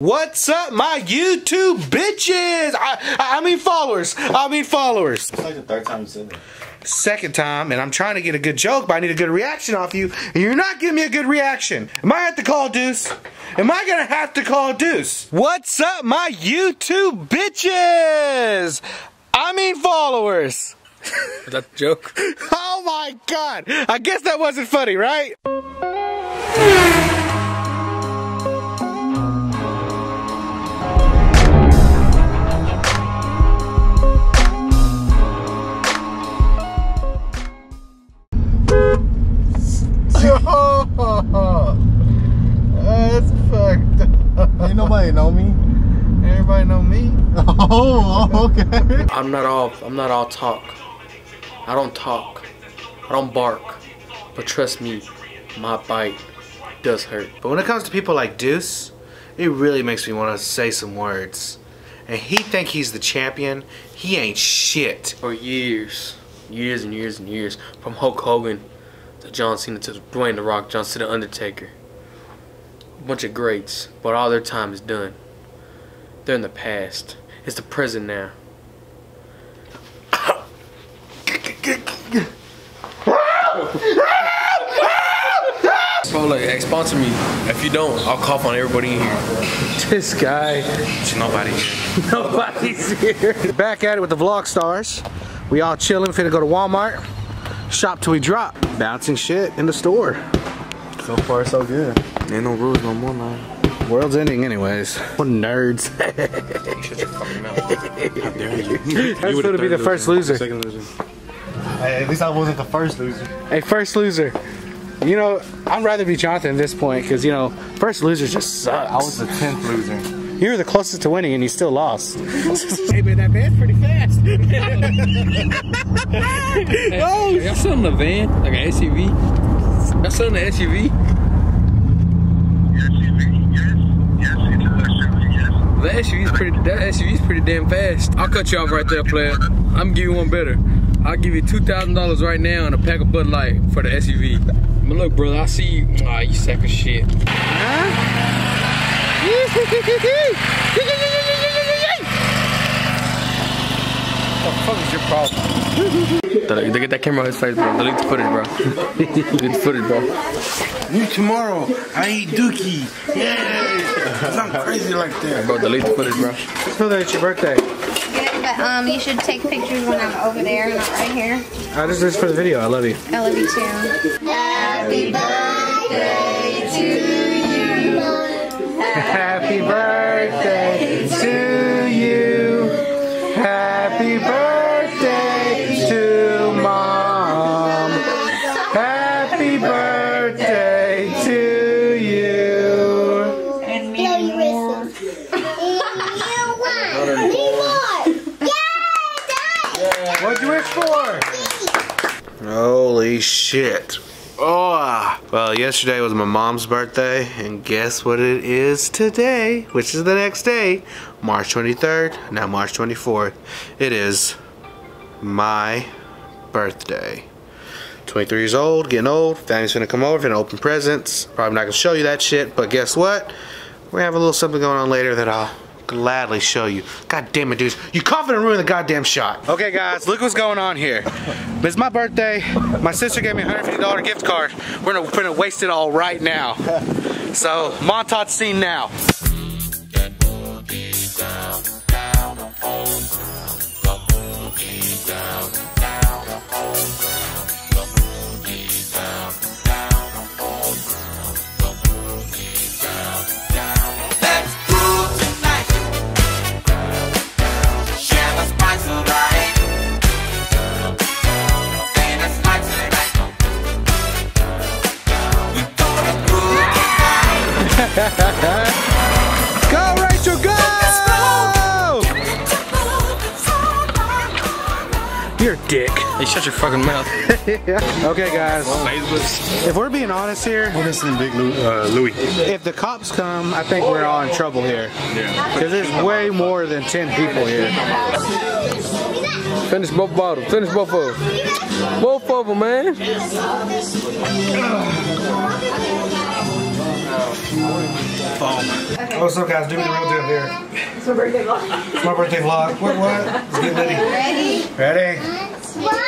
What's up, my YouTube bitches? I, I mean followers. I mean followers. It's like the third time you said that. Second time, and I'm trying to get a good joke, but I need a good reaction off you, and you're not giving me a good reaction. Am I have to call Deuce? Am I gonna have to call Deuce? What's up, my YouTube bitches? I mean followers. Is that the joke? Oh my god! I guess that wasn't funny, right? Oh, okay. I'm not all I'm not all talk. I don't talk. I don't bark. But trust me, my bite does hurt. But when it comes to people like Deuce, it really makes me want to say some words. And he think he's the champion. He ain't shit. For years, years and years and years, from Hulk Hogan to John Cena to Dwayne The Rock Johnson to The Undertaker. A bunch of greats, but all their time is done. They're in the past. It's the prison now. Bro, like, hey, sponsor me. If you don't, I'll cough on everybody in here. This guy, There's Nobody here. nobody's here. Back at it with the vlog stars. We all chilling, finna go to Walmart. Shop till we drop. Bouncing shit in the store. So far, so good. Ain't no rules no more, man. World's ending anyways. What nerds. Shut your fucking mouth. How dare you? That's gonna be the first loser. Second loser. Hey, at least I wasn't the first loser. Hey, first loser. You know, I'd rather be Jonathan at this point because, you know, first loser just sucks. I was the tenth loser. You were the closest to winning and you still lost. hey, but that van's pretty fast. oh, Y'all selling a van? Like an SUV? Y'all selling an SUV? The SUV's pretty. That SUV's pretty damn fast. I'll cut you off right there, player. I'm giving you one better. I'll give you two thousand dollars right now and a pack of Bud Light for the SUV. But look, brother, I see you. Ah, you sack of shit. What the fuck is your problem? Get that camera on his face, bro. Delete the footage, bro. Delete the footage, bro. Me tomorrow, I eat dookie. Yeah, I'm crazy like that. Bro, delete the footage, bro. so that it's your birthday. Yeah, but um, you should take pictures when I'm over there, not right here. I just this for the video. I love you. I love you too. Happy birthday to you. Happy birthday to you. Happy birthday to mom. Happy birthday to you. And me more. What'd you wish for? Holy shit. Oh, well, yesterday was my mom's birthday, and guess what it is today, which is the next day, March 23rd, now March 24th. It is my birthday. 23 years old, getting old. Family's gonna come over, gonna open presents. Probably not gonna show you that shit, but guess what? We have a little something going on later that I'll gladly show you. God damn it, dudes. You confident ruin the goddamn shot. Okay, guys, look what's going on here. It's my birthday. My sister gave me a $150 gift card. We're gonna, we're gonna waste it all right now. So, montage scene now. Go, Rachel, go! You're a dick. Hey, shut your fucking mouth. Okay, guys. If we're being honest here, We're listening to Big Lou, uh, Louis. if the cops come, I think we're all in trouble here. Yeah. Because there's way more than 10 people here. Finish both bottles. Finish both of them. Both of them, man. Oh, what's up, guys? Doing the real deal here. It's my birthday vlog. It's my birthday vlog. What, what? Let's get litty. Ready? Ready?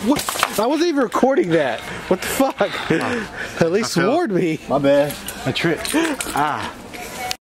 What? I wasn't even recording that. What the fuck? At least fell. warned me. My bad. I tripped. Ah.